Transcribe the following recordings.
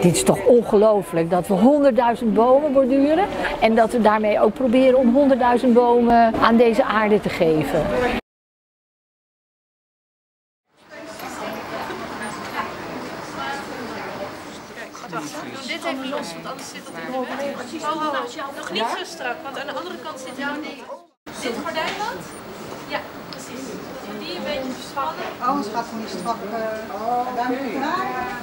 dit is toch ongelooflijk dat we 100.000 bomen borduren en dat we daarmee ook proberen om 100.000 bomen aan deze aarde te geven. Dit even los, want anders zit het er nog Oh, oh, oh. Nog niet zo strak, want aan de andere kant zit jouw ding. Dit gordijn wat? Ja, precies. Die een beetje verspannen. Anders gaat het niet strak. Uh, moet je naar.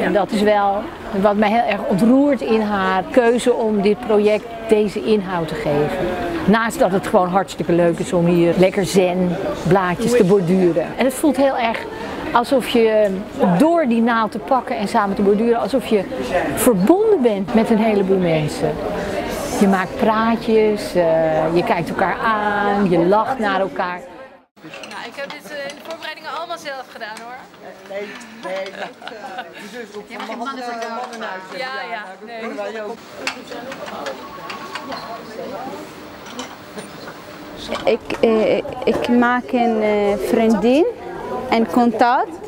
En dat is wel wat mij heel erg ontroert in haar keuze om dit project deze inhoud te geven. Naast dat het gewoon hartstikke leuk is om hier lekker zen blaadjes te borduren. En het voelt heel erg alsof je door die naald te pakken en samen te borduren, alsof je verbonden bent met een heleboel mensen. Je maakt praatjes, uh, je kijkt elkaar aan, je lacht naar elkaar. Nou, ik heb dit uh, in de voorbereidingen allemaal zelf gedaan hoor. Nee, nee, dat je zus ook van mannen, mannen uit. Ja, ja. Nee. kunnen wij ook. Ik, uh, ik maak een uh, vriendin en contact.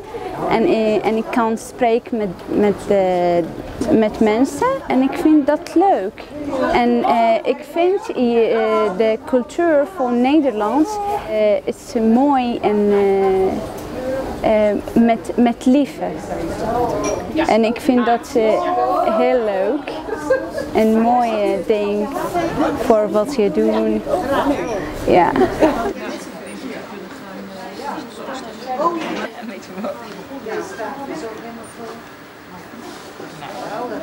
En, uh, en ik kan spreken met, met, met mensen en ik vind dat leuk. En ik vind de cultuur van Nederland is mooi en uh, met, met liefde. En ik vind dat heel leuk. Een mooie ding voor wat je doet. Ja. Een beetje omhoog. Ja, dat is ook helemaal vol. Nou.